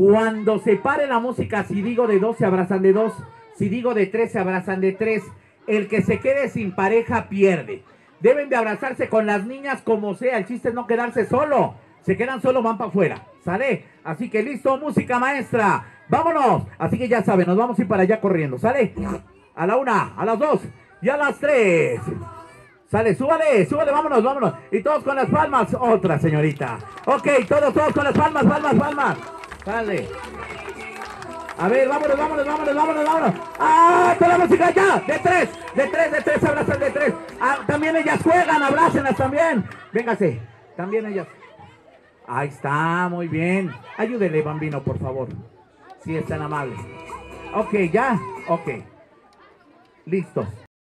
Cuando se pare la música, si digo de dos, se abrazan de dos. Si digo de tres, se abrazan de tres. El que se quede sin pareja pierde. Deben de abrazarse con las niñas como sea. El chiste es no quedarse solo. Se quedan solo, van para afuera. ¿Sale? Así que listo, música maestra. Vámonos. Así que ya saben, nos vamos a ir para allá corriendo. ¿Sale? A la una, a las dos y a las tres. Sale, súbale, súbale, vámonos, vámonos. Y todos con las palmas. Otra, señorita. Ok, todos, todos con las palmas, palmas, palmas. Sale. A ver, vámonos, vámonos, vámonos, vámonos, vámonos. ¡Ah! Con la música ya. De tres, de tres, de tres, abrazan de tres. Ah, también ellas juegan, abrácenlas también. Véngase. También ellas. Ahí está, muy bien. Ayúdele, bambino, por favor. Si es tan amable. Ok, ya. Ok. Listo.